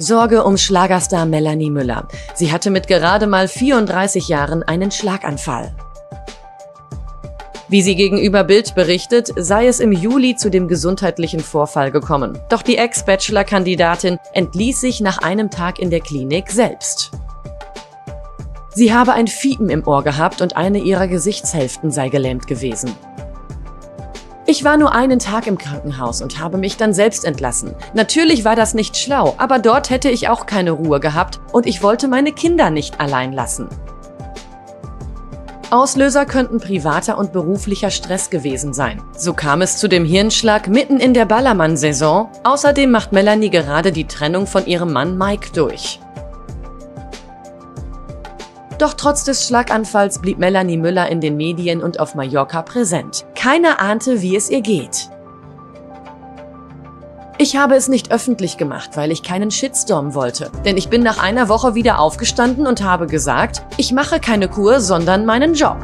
Sorge um Schlagerstar Melanie Müller. Sie hatte mit gerade mal 34 Jahren einen Schlaganfall. Wie sie gegenüber Bild berichtet, sei es im Juli zu dem gesundheitlichen Vorfall gekommen. Doch die Ex-Bachelor-Kandidatin entließ sich nach einem Tag in der Klinik selbst. Sie habe ein Fiepen im Ohr gehabt und eine ihrer Gesichtshälften sei gelähmt gewesen. Ich war nur einen Tag im Krankenhaus und habe mich dann selbst entlassen. Natürlich war das nicht schlau, aber dort hätte ich auch keine Ruhe gehabt und ich wollte meine Kinder nicht allein lassen. Auslöser könnten privater und beruflicher Stress gewesen sein. So kam es zu dem Hirnschlag mitten in der Ballermann-Saison. Außerdem macht Melanie gerade die Trennung von ihrem Mann Mike durch. Doch trotz des Schlaganfalls blieb Melanie Müller in den Medien und auf Mallorca präsent. Keiner ahnte, wie es ihr geht. Ich habe es nicht öffentlich gemacht, weil ich keinen Shitstorm wollte. Denn ich bin nach einer Woche wieder aufgestanden und habe gesagt, ich mache keine Kur, sondern meinen Job.